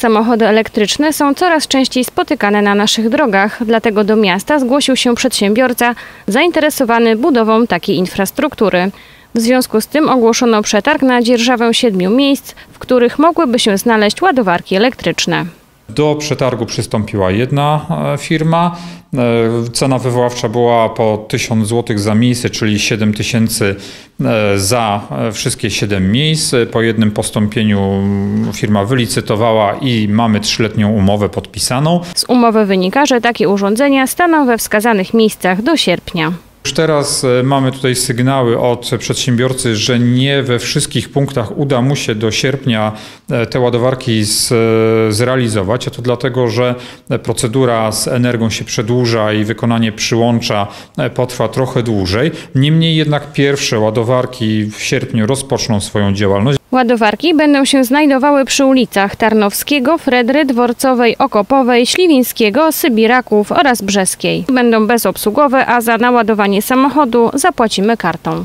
Samochody elektryczne są coraz częściej spotykane na naszych drogach, dlatego do miasta zgłosił się przedsiębiorca zainteresowany budową takiej infrastruktury. W związku z tym ogłoszono przetarg na dzierżawę siedmiu miejsc, w których mogłyby się znaleźć ładowarki elektryczne. Do przetargu przystąpiła jedna e, firma. E, Cena wywoławcza była po 1000 zł za miejsce, czyli 7000 e, za wszystkie 7 miejsc. Po jednym postąpieniu mm, firma wylicytowała i mamy trzyletnią umowę podpisaną. Z umowy wynika, że takie urządzenia staną we wskazanych miejscach do sierpnia. Już teraz e, mamy tutaj sygnały od przedsiębiorcy, że nie we wszystkich punktach uda mu się do sierpnia e, te ładowarki z, e, zrealizować, a to dlatego, że procedura z energią się przedłuża i wykonanie przyłącza potrwa trochę dłużej. Niemniej jednak pierwsze ładowarki w sierpniu rozpoczną swoją działalność. Ładowarki będą się znajdowały przy ulicach Tarnowskiego, Fredry, Dworcowej, Okopowej, Śliwińskiego, Sybiraków oraz Brzeskiej. Będą bezobsługowe, a za naładowanie samochodu zapłacimy kartą.